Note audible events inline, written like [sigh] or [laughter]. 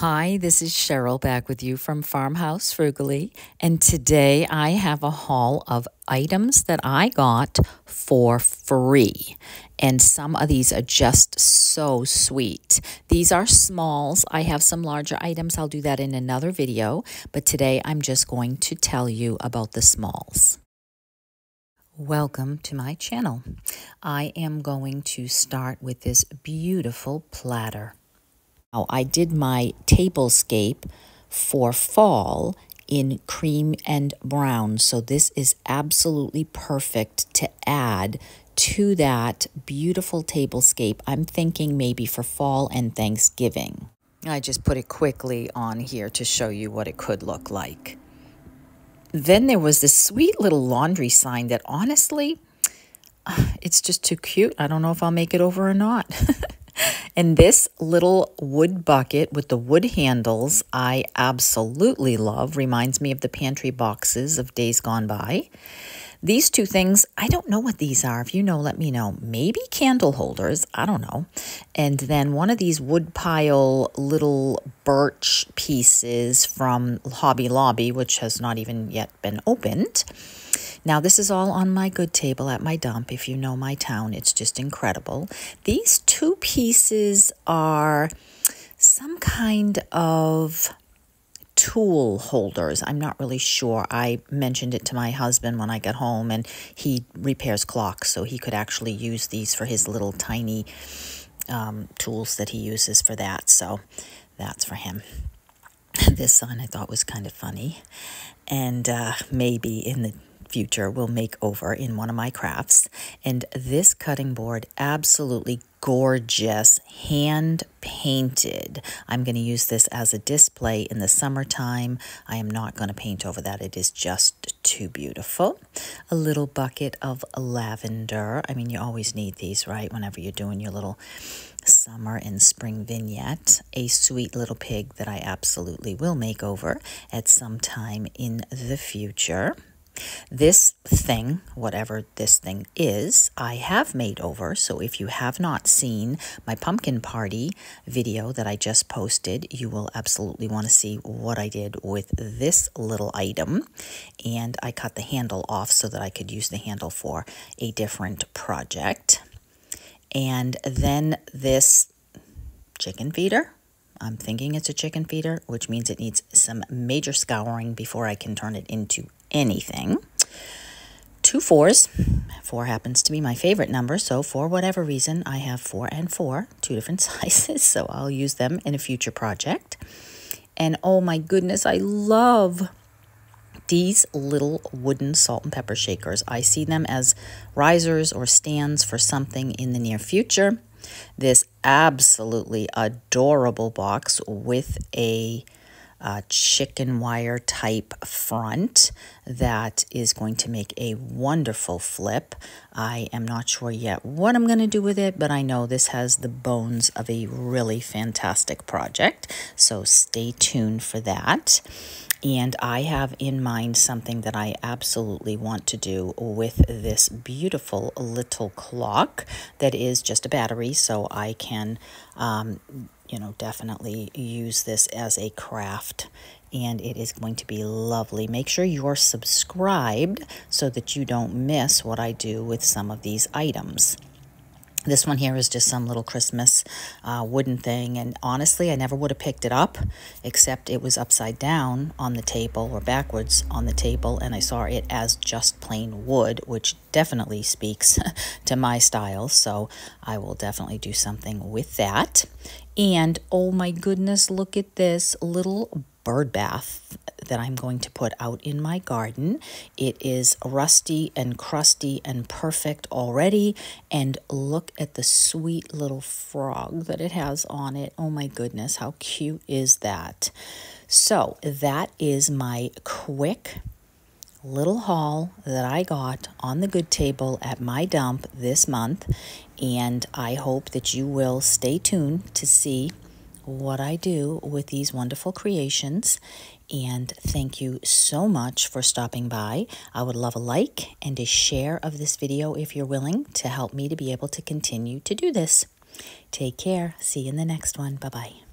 Hi, this is Cheryl back with you from Farmhouse Frugally, and today I have a haul of items that I got for free. And some of these are just so sweet. These are smalls. I have some larger items. I'll do that in another video, but today I'm just going to tell you about the smalls. Welcome to my channel. I am going to start with this beautiful platter. Now, I did my tablescape for fall in cream and brown, so this is absolutely perfect to add to that beautiful tablescape. I'm thinking maybe for fall and Thanksgiving. I just put it quickly on here to show you what it could look like. Then there was this sweet little laundry sign that honestly, [sighs] it's just too cute. I don't know if I'll make it over or not. [laughs] And this little wood bucket with the wood handles, I absolutely love. Reminds me of the pantry boxes of days gone by. These two things, I don't know what these are. If you know, let me know. Maybe candle holders. I don't know. And then one of these wood pile little birch pieces from Hobby Lobby, which has not even yet been opened. Now, this is all on my good table at my dump. If you know my town, it's just incredible. These two pieces are some kind of tool holders. I'm not really sure. I mentioned it to my husband when I got home, and he repairs clocks, so he could actually use these for his little tiny um, tools that he uses for that. So that's for him. [laughs] This sign I thought was kind of funny, and uh, maybe in the future will make over in one of my crafts. And this cutting board, absolutely gorgeous, hand painted. I'm going to use this as a display in the summertime. I am not going to paint over that. It is just too beautiful. A little bucket of lavender. I mean, you always need these, right? Whenever you're doing your little summer and spring vignette. A sweet little pig that I absolutely will make over at some time in the future. This thing, whatever this thing is, I have made over. So if you have not seen my pumpkin party video that I just posted, you will absolutely want to see what I did with this little item. And I cut the handle off so that I could use the handle for a different project. And then this chicken feeder. I'm thinking it's a chicken feeder, which means it needs some major scouring before I can turn it into anything. Two fours. Four happens to be my favorite number, so for whatever reason, I have four and four, two different [laughs] sizes, so I'll use them in a future project. And oh my goodness, I love these little wooden salt and pepper shakers. I see them as risers or stands for something in the near future. This absolutely adorable box with a uh, chicken wire type front that is going to make a wonderful flip. I am not sure yet what I'm going to do with it, but I know this has the bones of a really fantastic project. So stay tuned for that. And I have in mind something that I absolutely want to do with this beautiful little clock that is just a battery, so I can um, you know, definitely use this as a craft and it is going to be lovely. Make sure you're subscribed so that you don't miss what I do with some of these items. This one here is just some little Christmas uh, wooden thing, and honestly, I never would have picked it up, except it was upside down on the table or backwards on the table, and I saw it as just plain wood, which definitely speaks [laughs] to my style, so I will definitely do something with that. And oh my goodness, look at this little bird bath that I'm going to put out in my garden. It is rusty and crusty and perfect already. And look at the sweet little frog that it has on it. Oh my goodness, how cute is that? So that is my quick little haul that I got on the good table at my dump this month. And I hope that you will stay tuned to see what I do with these wonderful creations. And thank you so much for stopping by. I would love a like and a share of this video if you're willing to help me to be able to continue to do this. Take care. See you in the next one. Bye bye.